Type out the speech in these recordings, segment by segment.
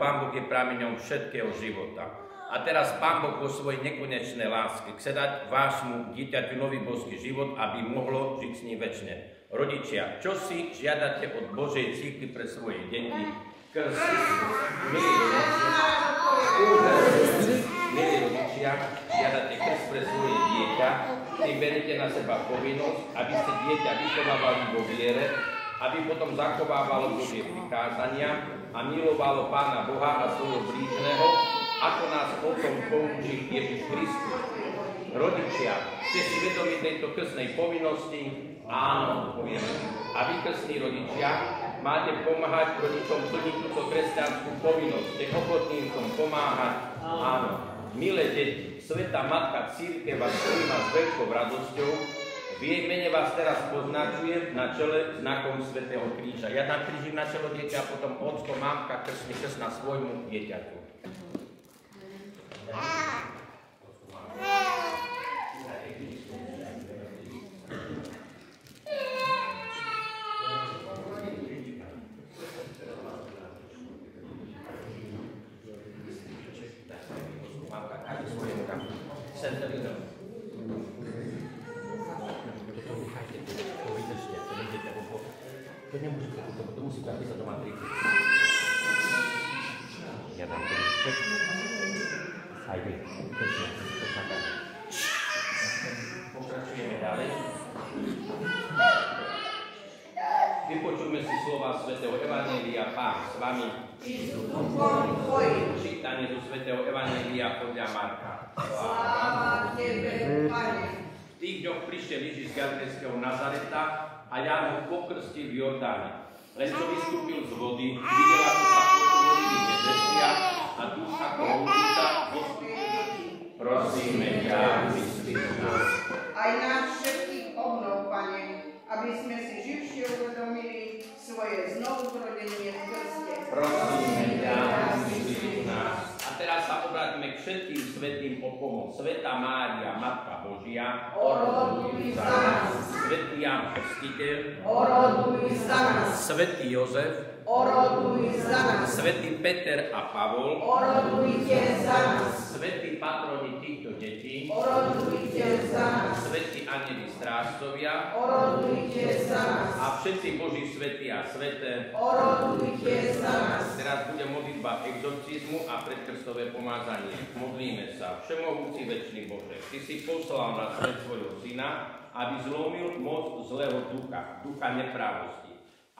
Pán Boh je prameňom všetkého života. A teraz Pán Boh vo svojej nekonečnej láske chce dať vášmu dieťaťu nový božský život, aby mohlo žiť s ním väčšine. Rodičia, čo si žiadate od Božej círky pre svoje deti? Krst, milí žiadate krst pre svoje dieťa, tým beriete na seba povinnosť, aby ste dieťa vychovávali vo viere, aby potom zachovávalo Božie prikázania a milovalo Pána Boha a svojho blížneho, ako nás potom poučí Ježiš Kristus. Rodičia, ste si vedomi tejto krstnej povinnosti? Áno, povieme. A vy, krstní rodičia, máte pomáhať rodičom plniť túto kresťanskú povinnosť. Ste ochotní im pomáhať? Áno. Milé deti, Sveta Matka Círke vás príjma s veľkou radosťou. V jej mene vás teraz poznačujem na čele znakom Svetého kríža. Ja dám krížik na čelo dieťa a potom ocko, mamka, krstný krst na svojmu dieťaťu. Mamka, káže svojemu tam. Sem to vidno. Toto nechajte, to vydržte, to nejdete, lebo to nemôžete, napísať do matriky. Ja dám krížek. Aj vy. Pokračujeme ďalej. Vypočujme si slova svätého Evangelia Pán s vami. Čítanie zo svätého Evangelia podľa Marka. Sláva Tebe, Pane. Tých dňoch prišiel Ježiš z Galilejského Nazareta a Ján ho pokrstil v Jordáne. Len čo vystúpil z vody, videl, ako sa otvorili nebesia a houbica zostúpil. Prosíme ťa, vyslí nás. Aj nás všetkých obnov, Pane, aby sme si živšie uvedomili svoje znovuzrodenie v krste. Prosíme ťa, vyslí nás. A teraz sa obrátime k všetkým svetým o pomoc. Sveta Mária, Matka Božia, Oroduj za nás. Svetý Ján Krstiteľ, Oroduj za nás. Svetý Jozef, Oroduj za nás. Svetý Peter a Pavol, Orodujte za nás. Svetí patroni týchto detí, Orodujte za nás. svetí anieli strážcovia Orodujte za nás. a všetci Boží svetí a sveté. Orodujte za nás. Teraz bude modlitba exorcizmu a predkrstové pomazanie. Modlíme sa. Všemohúci večný Bože, Ty si poslal na svet svojho syna, aby zlomil moc zlého ducha, ducha neprávosti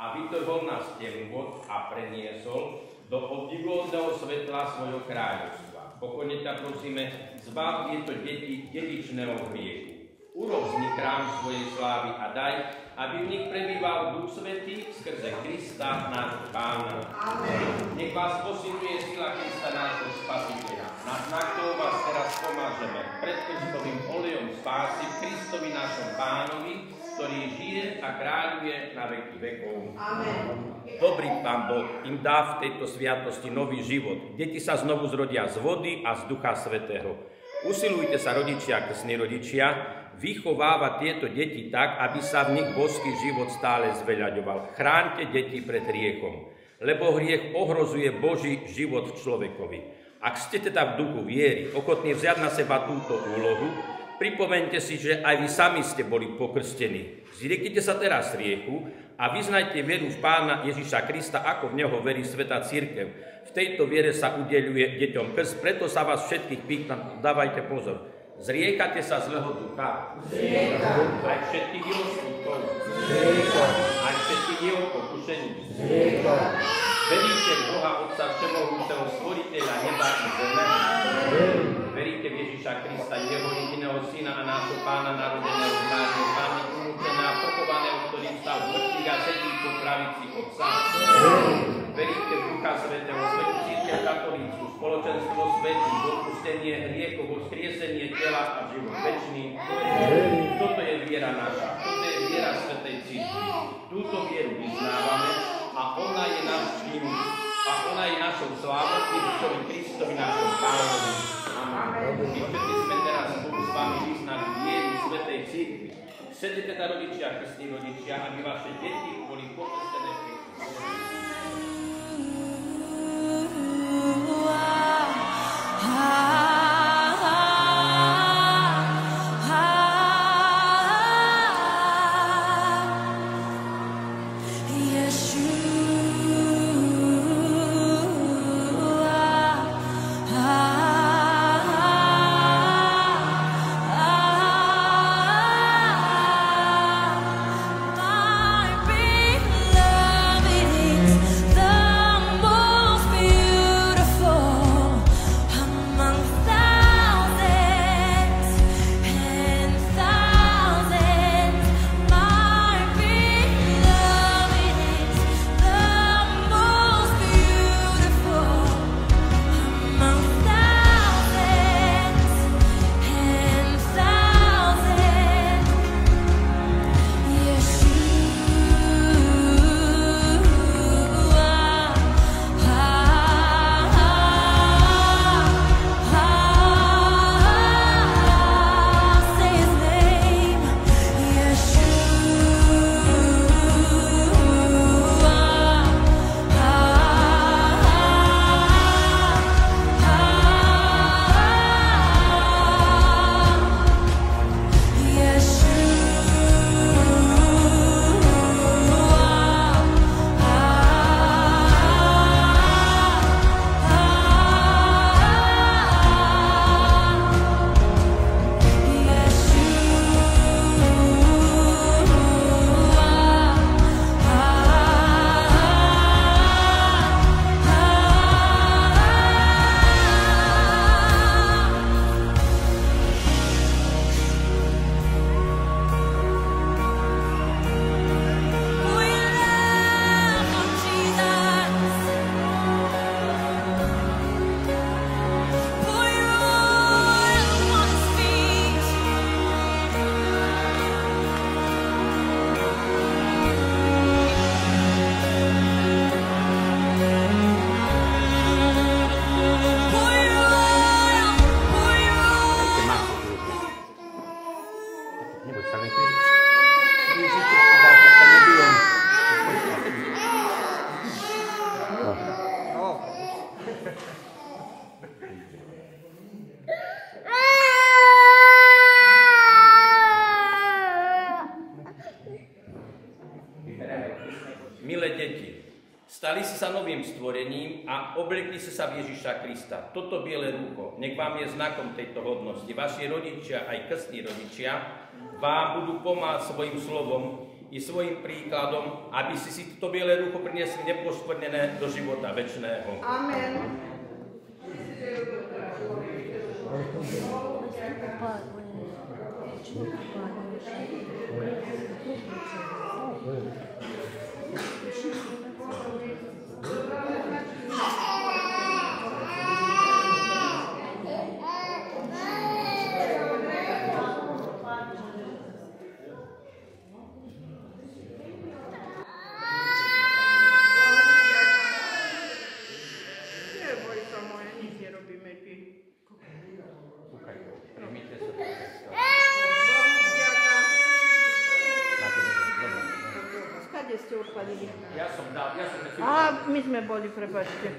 a vytrhol nás temnôt a preniesol do obdivuhodného svetla svojho kráľovstva. Pokojne ťa prosíme, zbav tieto deti dedičného hriechu. Urob z nich chrám svojej slávy a daj, aby v nich prebýval Duch Svetý skrze Krista, nášho Pána. Amen. Nech vás posiluje sila Krista, nášho Spasiteľa. Na znak toho vás teraz pomážeme pred Kristovým olejom spásy Kristovi našom Pánovi, ktorý žije a kráľuje na veky vekov. Amen. Dobrý Pán Boh im dá v tejto sviatosti nový život. Deti sa znovu zrodia z vody a z Ducha Svetého. Usilujte sa, rodičia, krstní rodičia, vychovávať tieto deti tak, aby sa v nich božský život stále zveľaďoval. Chráňte deti pred hriechom, lebo hriech ohrozuje Boží život človekovi. Ak ste teda v duchu viery ochotní vziať na seba túto úlohu, pripomente si, že aj vy sami ste boli pokrstení. Zrieknite sa teraz riechu a vyznajte vieru v Pána Ježiša Krista, ako v Neho verí Sveta Církev. V tejto viere sa udeľuje deťom krst, preto sa vás všetkých pýtam, dávajte pozor. Zriekate sa zlého ducha? Zriekam. Aj všetkých jeho skutkov? Zriekam. Aj všetkých jeho pokušení? Zriekam. Veríte v Boha Otca Všemohúceho Stvoriteľa neba i zeme? Ježiša Krista, Jeho jediného Syna a nášho Pána narodeného z Márie, Pána umúčená, pochovaného, ktorý vstal z a sedí po pravici Otca? Veríte v Ducha Svetého, Svetú Církev Katolícku, spoločenstvo svetí, odpustenie hriechov, vzkriesenie tela a život večný? Toto je viera naša, toto je viera Svetej Církvy. Túto vieru vyznávame a ona je našim a ona je našou slávou Ježišovi Kristovi, našom Pánovi. Amen. Všetci sme teraz spolu s vami vyznali vieru Svetej Církvy. Chcete teda rodičia, krstní rodičia, aby vaše deti boli pokrstené v Krista. Toto biele rúcho, nech vám je znakom tejto hodnosti. Vaši rodičia, aj krstní rodičia, vám budú pomáhať svojim slovom i svojim príkladom, aby si si toto biele rúcho priniesli nepoškvrnené do života väčšného. Amen. Amen. Przepraszcie.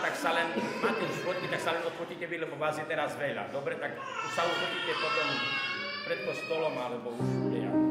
tak sa len, máte už fotky, tak sa len odfotíte vy, lebo vás je teraz veľa. Dobre, tak už sa odfotíte potom pred kostolom alebo už nejak.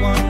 one.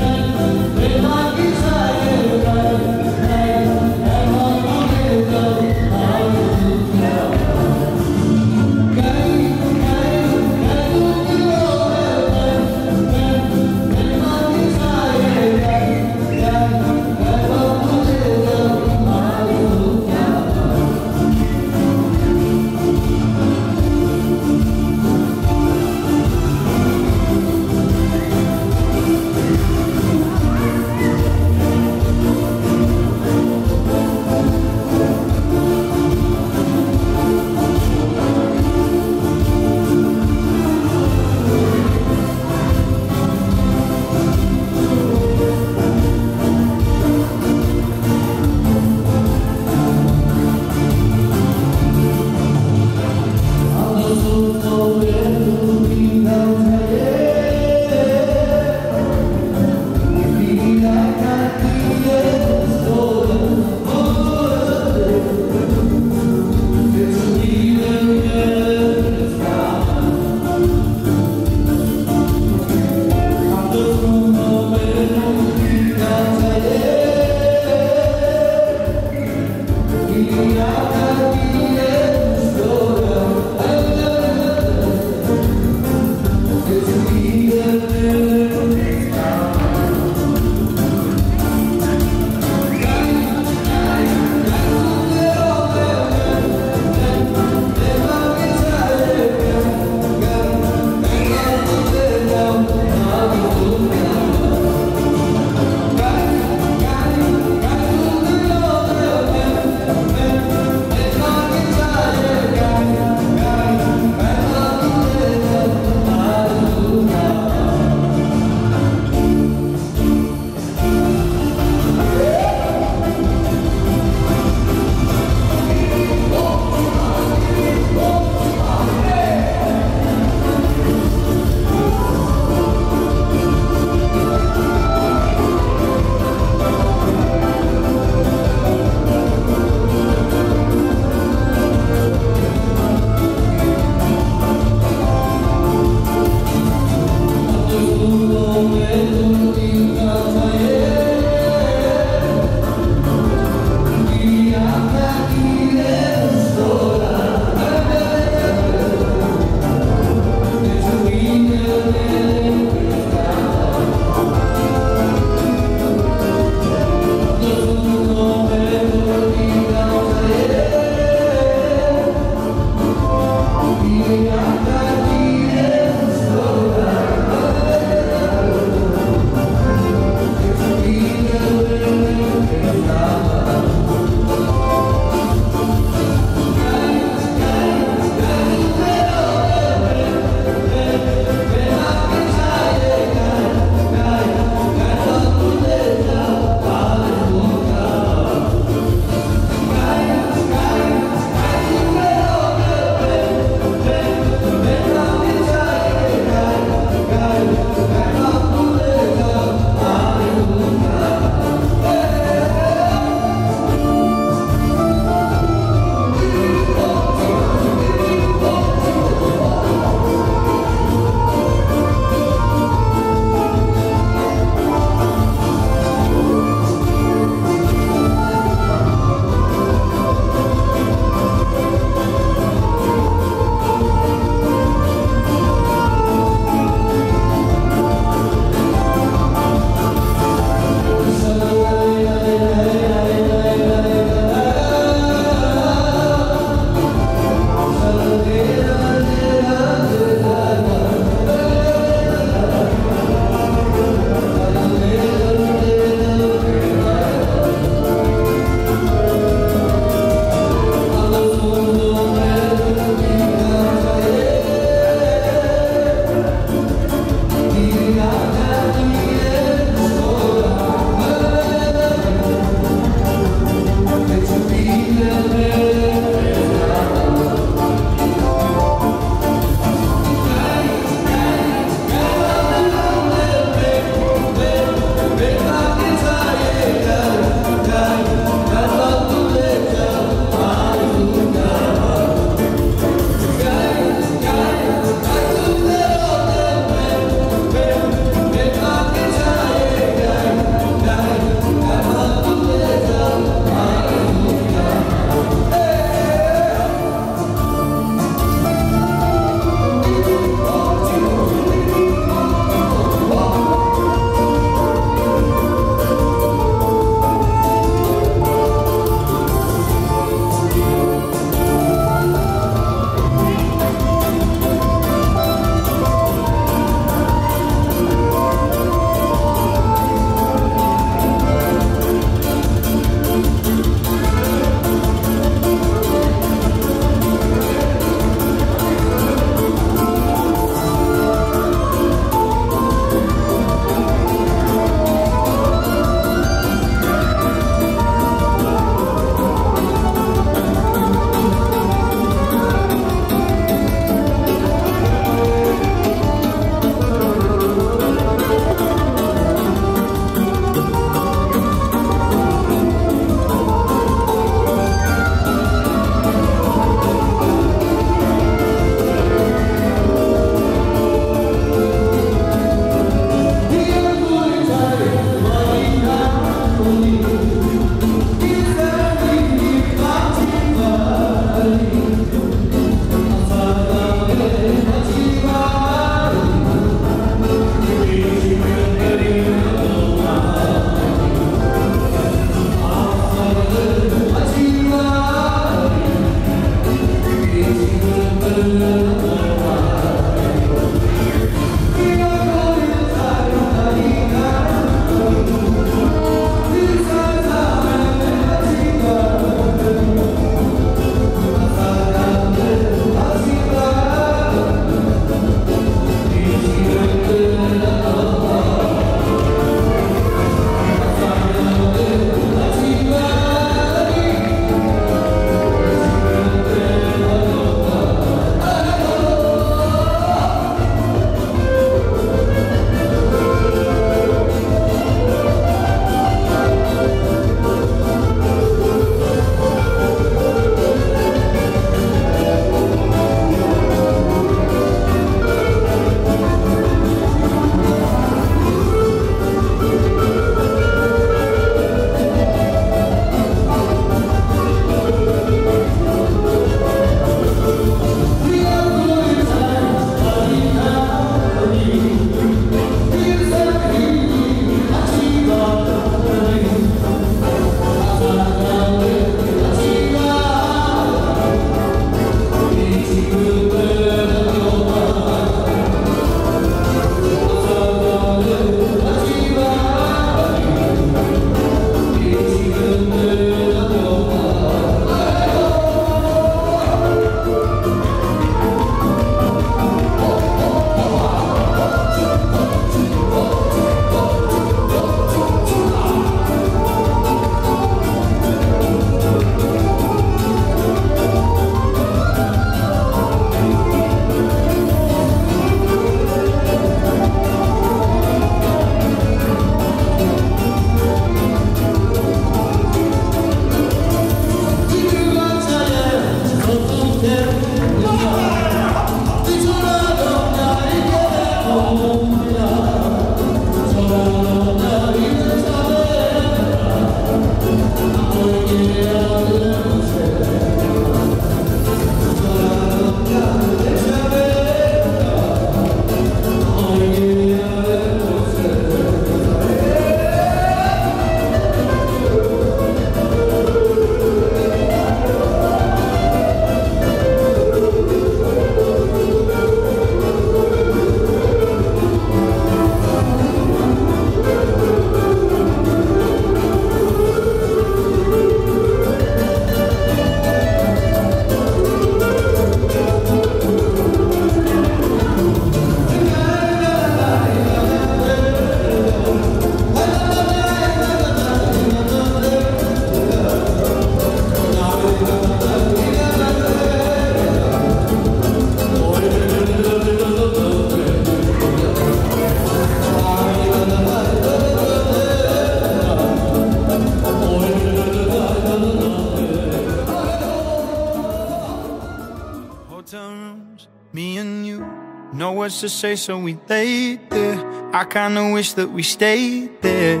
To say, so we laid there. I kinda wish that we stayed there.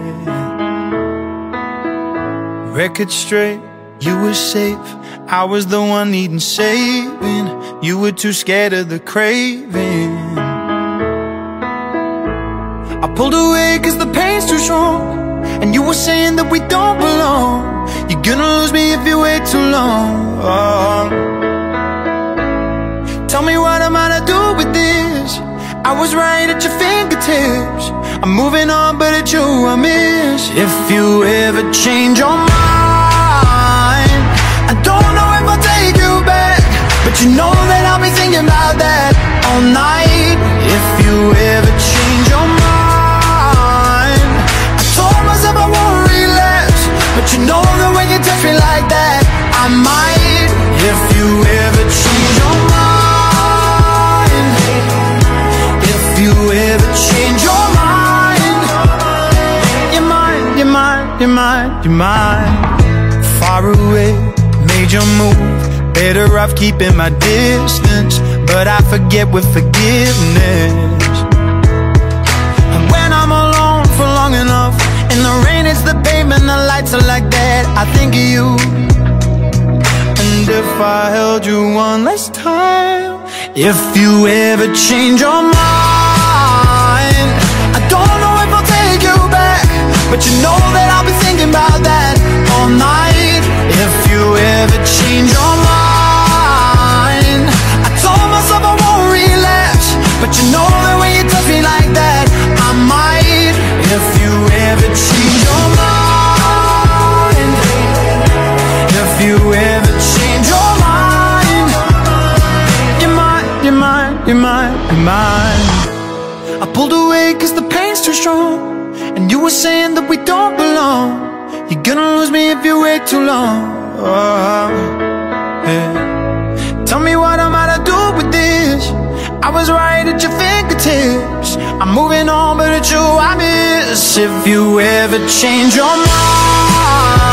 Record straight, you were safe. I was the one needing saving. You were too scared of the craving. I pulled away cause the pain's too strong. And you were saying that we don't belong. You're gonna lose me if you wait too long. Tell me what I'm to do with this? I was right at your fingertips. I'm moving on, but it's you I miss. If you ever change your mind, I don't know if I'll take you back, but you know that I'll be thinking about that all night. If you ever change your mind, I told myself I won't relapse, but you know that when you touch me like that, I might. If you ever change your mind, mine, you're mine. Far away, made your move. Better off keeping my distance, but I forget with forgiveness. And when I'm alone for long enough, in the rain it's the pavement, the lights are like that. I think of you. And if I held you one last time, if you ever change your mind, I don't but you know that I'll be thinking about that all night. If you ever change your mind, I told myself I won't relapse, but you know that when you touch me like that, I might. If you ever change your mind, if you ever change your mind, you're mine, you're mine, mine. I pulled away cause the pain's too strong, were saying that we don't belong. You're gonna lose me if you wait too long. Oh, yeah. Tell me what I'm to do with this? I was right at your fingertips. I'm moving on, but it's you I miss. If you ever change your mind,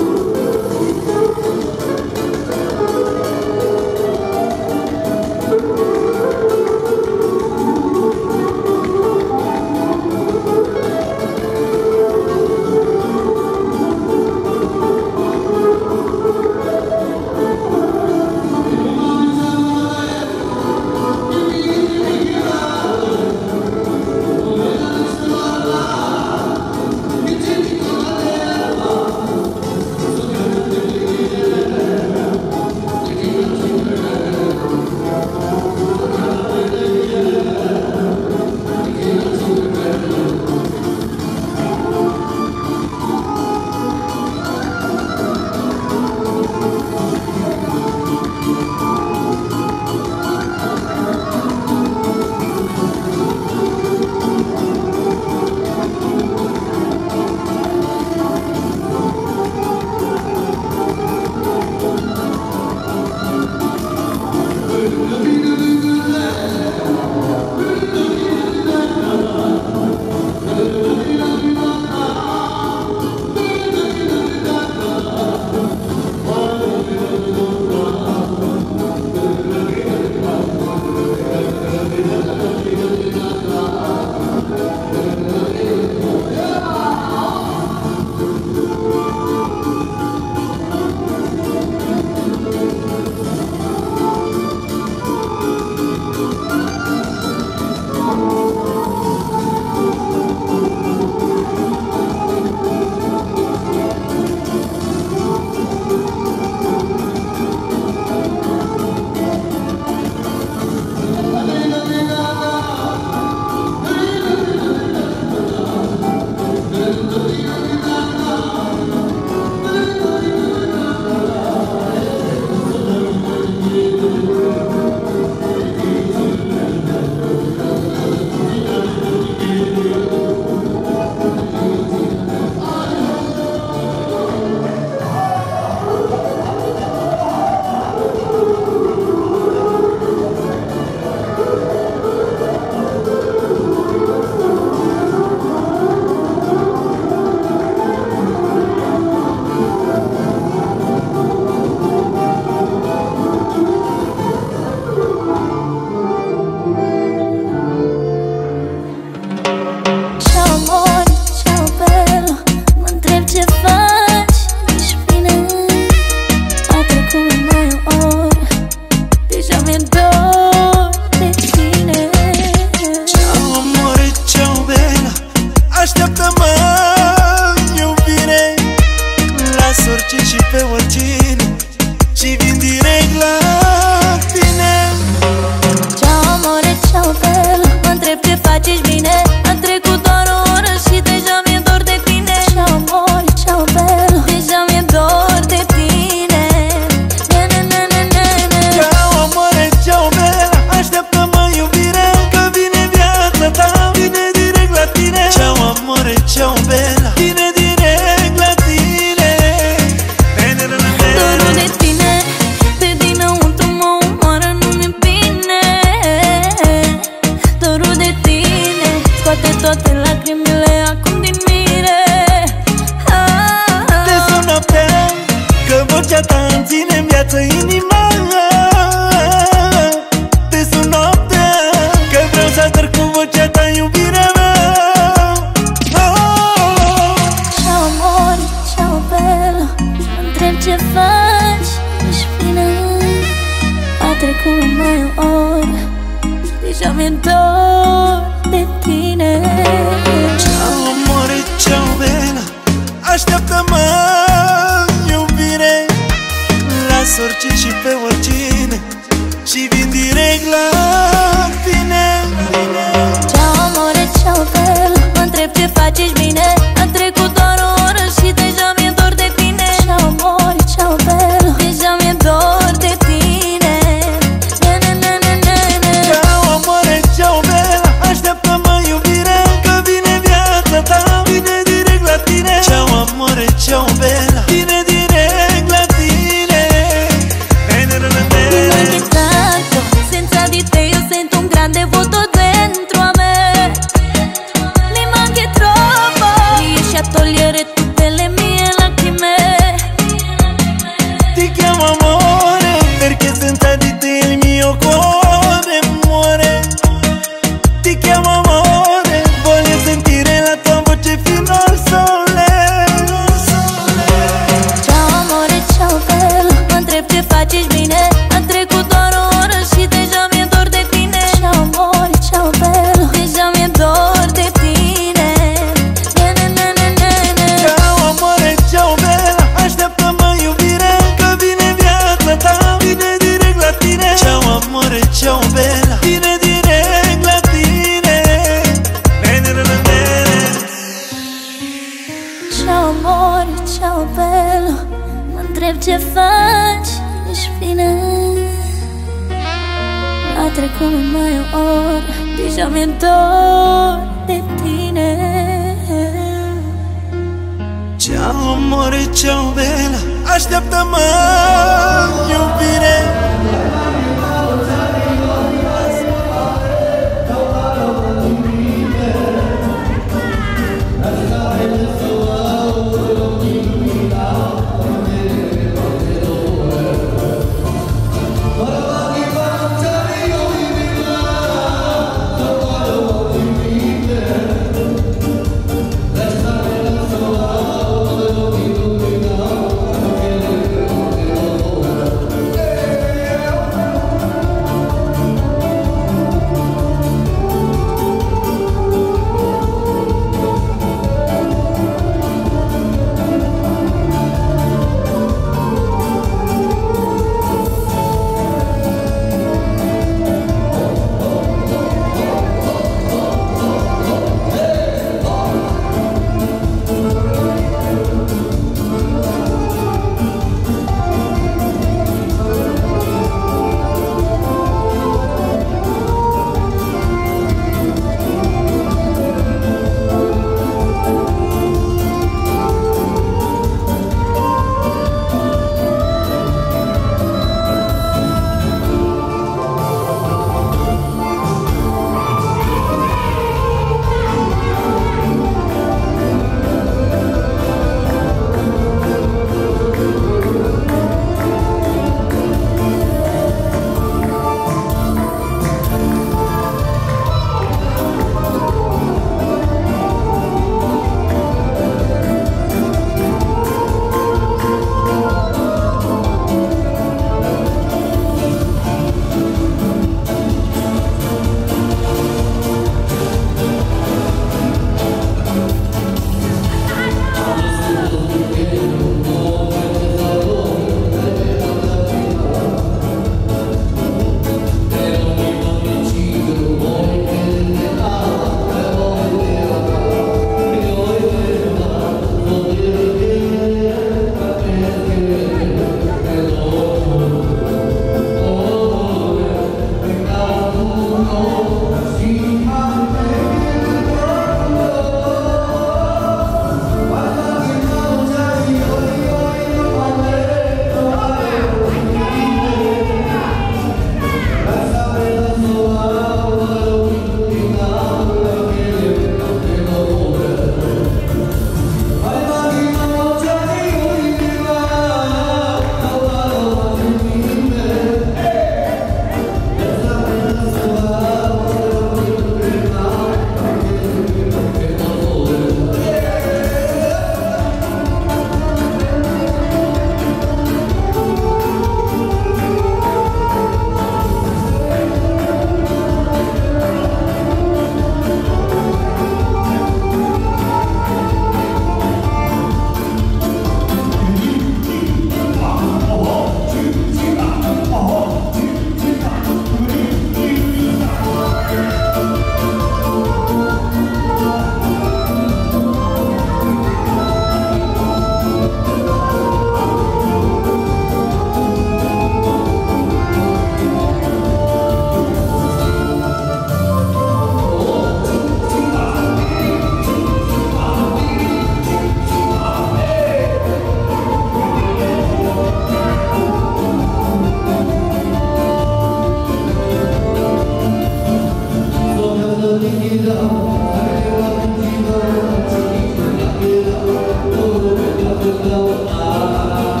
oh go on.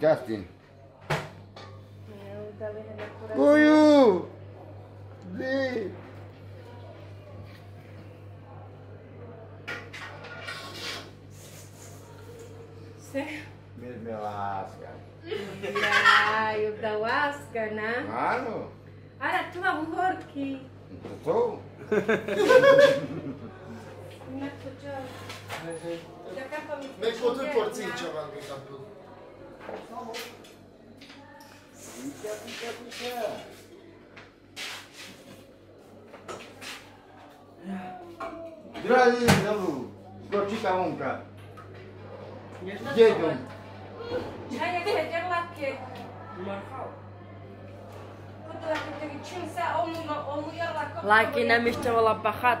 Dustin. Бахат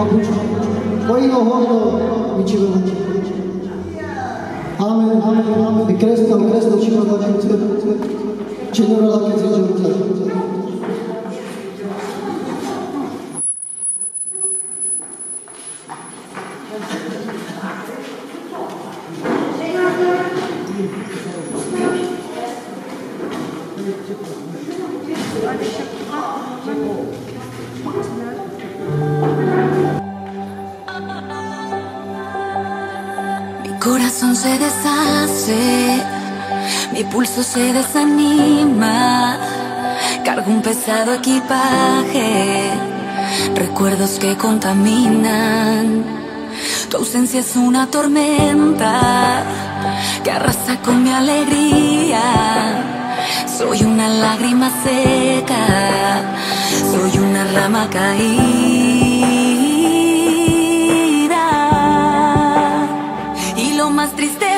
Magucho. Hoy no, hoy no. Amen, amen, amen. Kresta, kresta, chico Magucho. Signora se desanima. Cargo un pesado equipaje, recuerdos que contaminan. Tu ausencia es una tormenta que arrasa con mi alegría. Soy una lágrima seca, soy una rama caída. Y lo más triste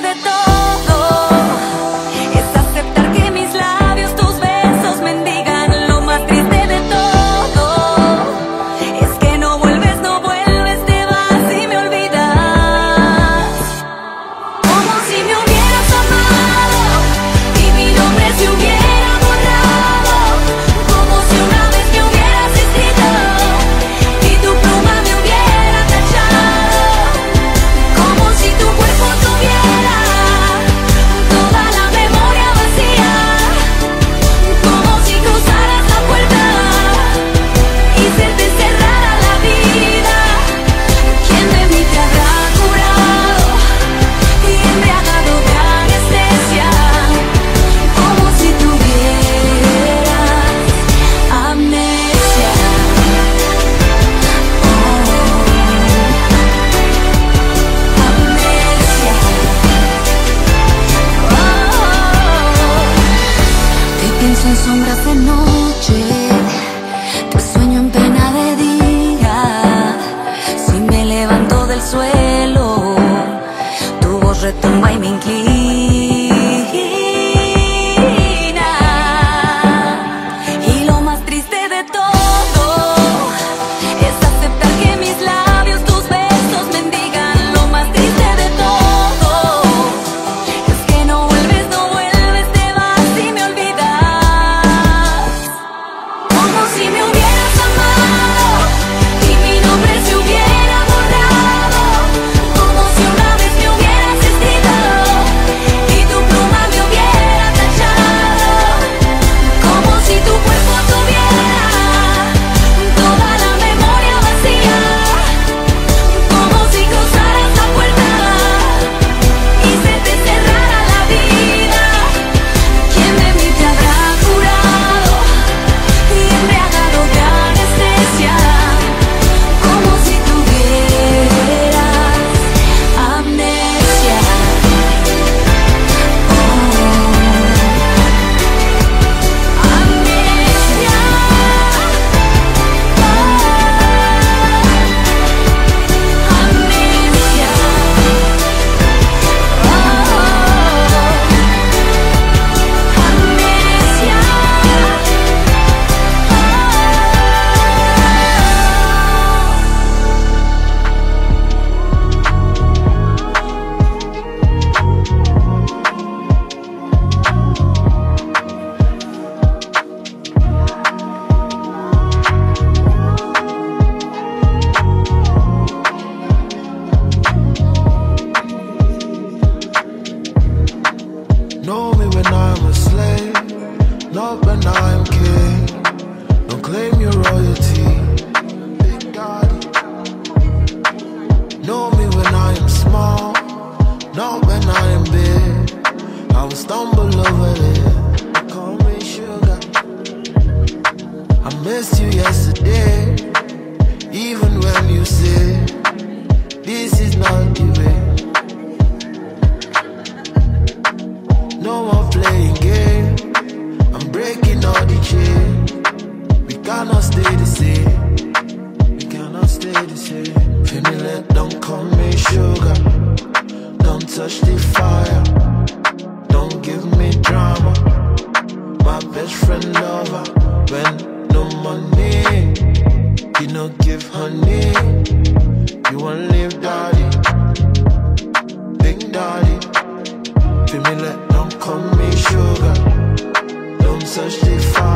claim your royalty. Big daddy. Know me when I am small, not when I am big. I will stumble over there. Call me sugar. I missed you yesterday, even when you say this is not the way. No more playing game. I'm breaking all the chains cannot stay the same. We cannot stay the same. Feeling don't call me sugar. Don't touch the fire. Don't give me drama. My best friend lover. When no money, you no give honey. You want live daddy, big daddy. Feeling don't call me sugar. Don't touch the fire.